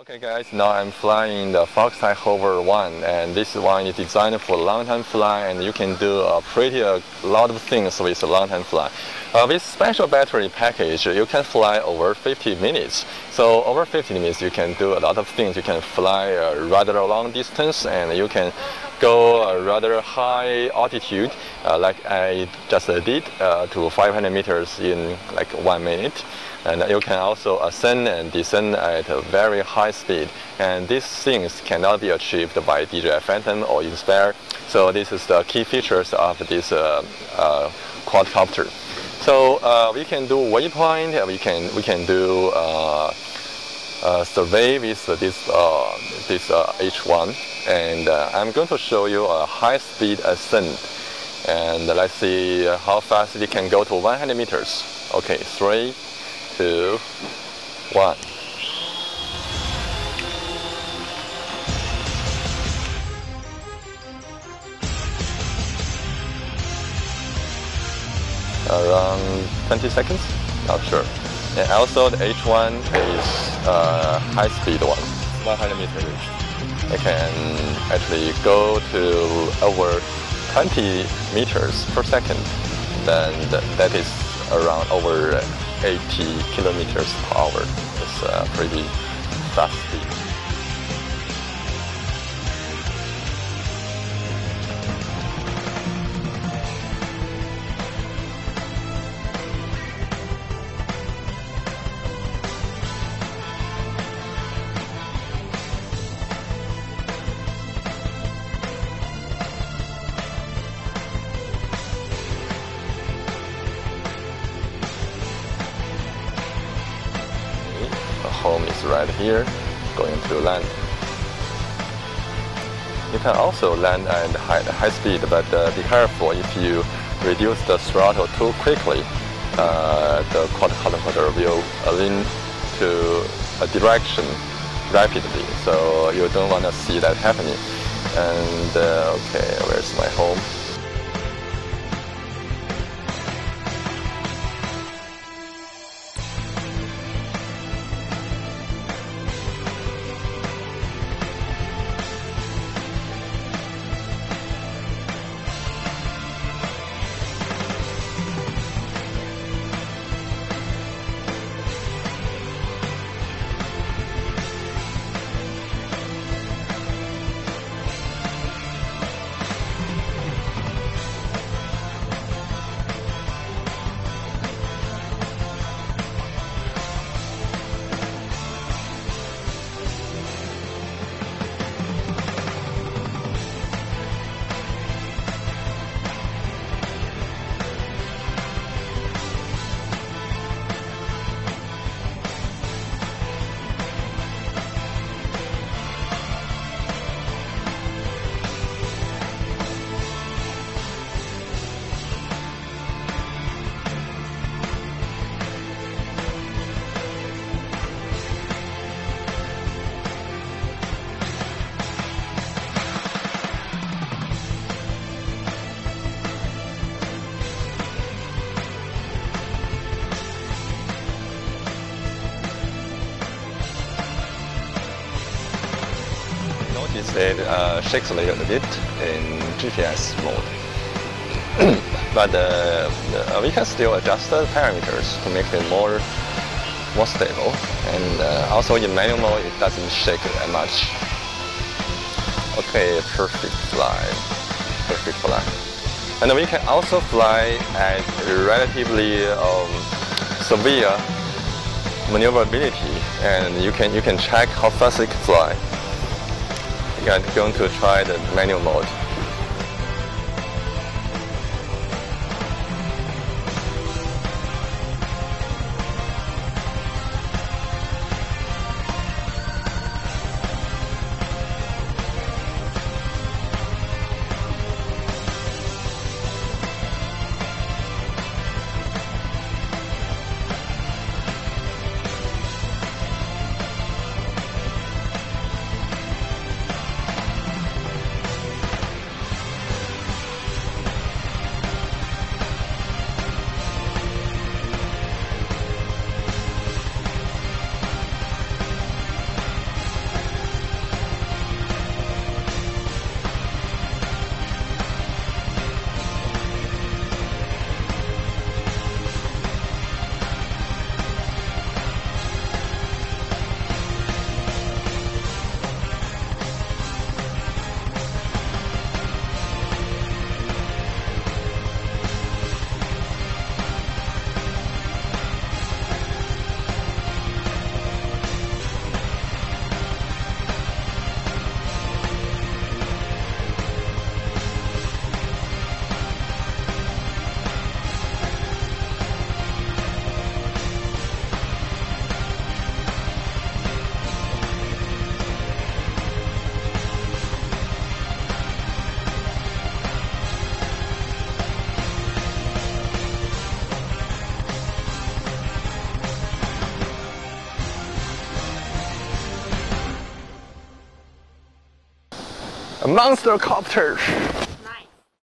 Okay guys, now I'm flying the Foxtech Hover 1 and this one is designed for long time fly and you can do a pretty a lot of things with a long time fly. Uh, with special battery package, you can fly over 50 minutes. So over 50 minutes, you can do a lot of things. You can fly a rather long distance and you can go a rather high altitude, uh, like I just did, uh, to 500 meters in like one minute. And you can also ascend and descend at a very high speed. And these things cannot be achieved by DJI Phantom or Inspire. So this is the key features of this uh, uh, quadcopter. So uh, we can do waypoint, and we can, we can do uh, uh, survey with this, uh, this H1. And I'm going to show you a high-speed ascent. And let's see how fast it can go to 100 meters. Okay, three, two, one. Around 20 seconds, not sure. And also the H1 is a high-speed one, 100 meters. It can actually go to over 20 meters per second. Then that is around over 80 kilometers per hour. It's a pretty fast speed. Home is right here, going to land. You can also land at high, speed, but uh, be careful if you reduce the throttle too quickly, uh, the quadcopter will lean to a direction rapidly, so you don't want to see that happening. And uh, okay, where's my home? It uh, shakes a little bit in GPS mode. but uh, uh, we can still adjust the parameters to make it more more stable. And uh, also in manual mode, it doesn't shake that much. Okay, perfect fly, perfect fly. And we can also fly at relatively um, severe maneuverability, and you can you can check how fast it can fly. I'm going to try the manual mode. Monster copter.